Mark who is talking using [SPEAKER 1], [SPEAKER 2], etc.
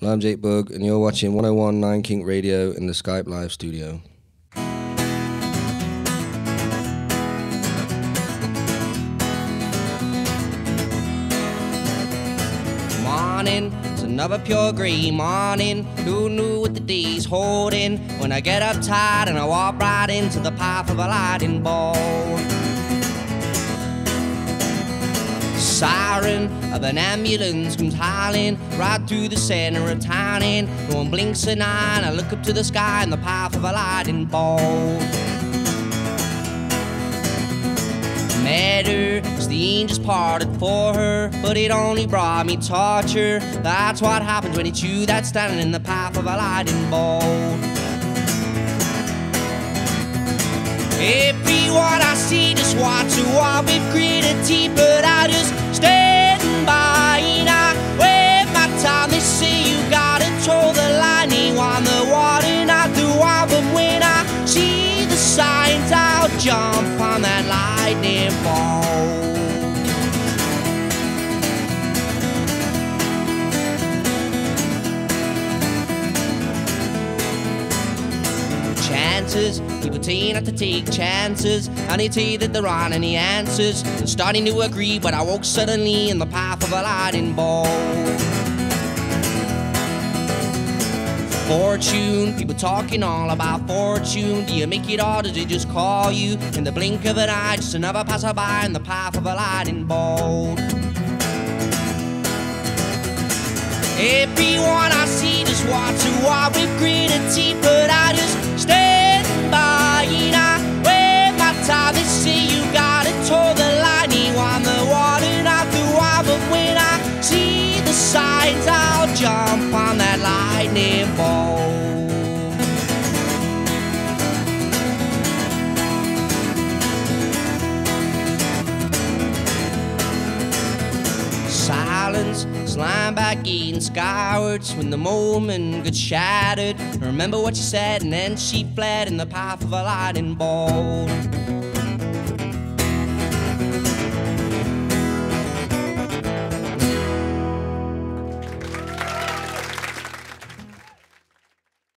[SPEAKER 1] And I'm Jake Bugg, and you're watching 1019 Kink Radio in the Skype Live studio.
[SPEAKER 2] Morning, it's another pure grey morning. Who knew what the day's holding? When I get up tired and I walk right into the path of a lightning bolt. Siren of an ambulance comes howling right through the center of town. And no one blinks an eye. And I look up to the sky in the path of a lightning bolt. Met her as the angels parted for her, but it only brought me torture. That's what happens when it's you that's standing in the path of a lightning bolt. Everyone I see just wants to walk with gritty but chances. People you not to take chances. And they tell that there aren't any answers. I'm starting to agree, but I woke suddenly in the path of a lightning bolt. Fortune, people talking all about fortune. Do you make it or does it just call you? In the blink of an eye, just another passerby in the path of a lightning bolt. Everyone I see just wants to walk with gritted teeth, but I just bolt. silence, slime back eating skywards when the moment got shattered. Remember what she said, and then she fled in the path of a lightning bolt.